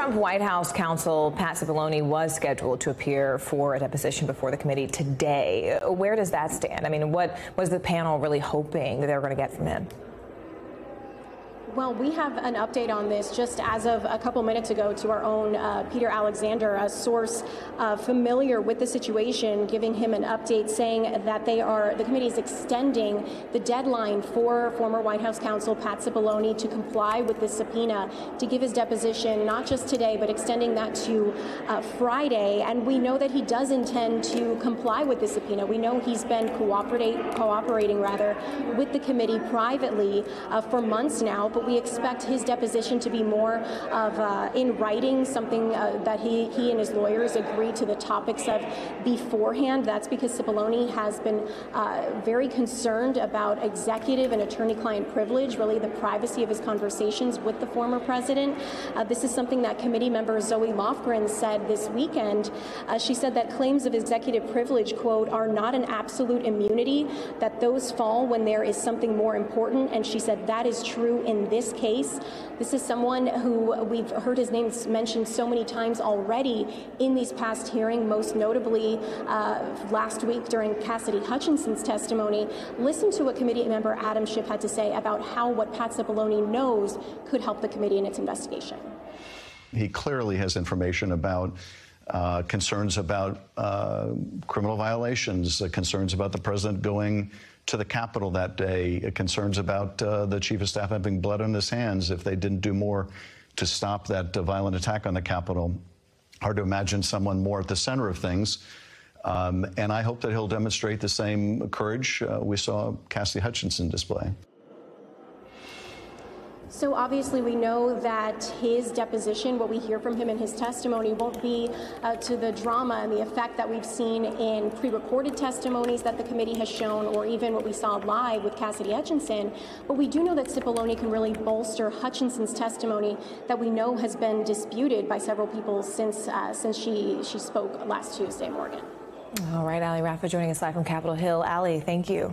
Trump White House counsel Pat Cipollone was scheduled to appear for a deposition before the committee today. Where does that stand? I mean, what was the panel really hoping that they were going to get from him? Well, we have an update on this just as of a couple minutes ago to our own uh, Peter Alexander, a source uh, familiar with the situation, giving him an update saying that they are the committee is extending the deadline for former White House counsel Pat Cipollone to comply with the subpoena to give his deposition not just today but extending that to uh, Friday. And we know that he does intend to comply with the subpoena. We know he's been cooperate, cooperating rather with the committee privately uh, for months now. But we expect his deposition to be more of uh, in writing, something uh, that he, he and his lawyers agreed to the topics of beforehand. That's because Cipollone has been uh, very concerned about executive and attorney-client privilege, really the privacy of his conversations with the former president. Uh, this is something that committee member Zoe Lofgren said this weekend. Uh, she said that claims of executive privilege, quote, are not an absolute immunity, that those fall when there is something more important. And she said that is true in this case, this is someone who we've heard his name mentioned so many times already in these past hearings, most notably uh, last week during Cassidy Hutchinson's testimony. Listen to what committee member Adam Schiff had to say about how what Pat Cipollone knows could help the committee in its investigation. He clearly has information about uh, concerns about uh, criminal violations, uh, concerns about the president going to the Capitol that day, uh, concerns about the chief of staff having blood on his hands if they didn't do more to stop that violent attack on the Capitol. Hard to imagine someone more at the center of things. Um, and I hope that he'll demonstrate the same courage we saw Cassidy Hutchinson display. So obviously, we know that his deposition, what we hear from him in his testimony, won't be uh, to the drama and the effect that we've seen in pre-recorded testimonies that the committee has shown, or even what we saw live with Cassidy Hutchinson. But we do know that Cipollone can really bolster Hutchinson's testimony that we know has been disputed by several people since uh, since she she spoke last Tuesday, Morgan. All right, Allie Raffa joining us live from Capitol Hill. Allie, thank you.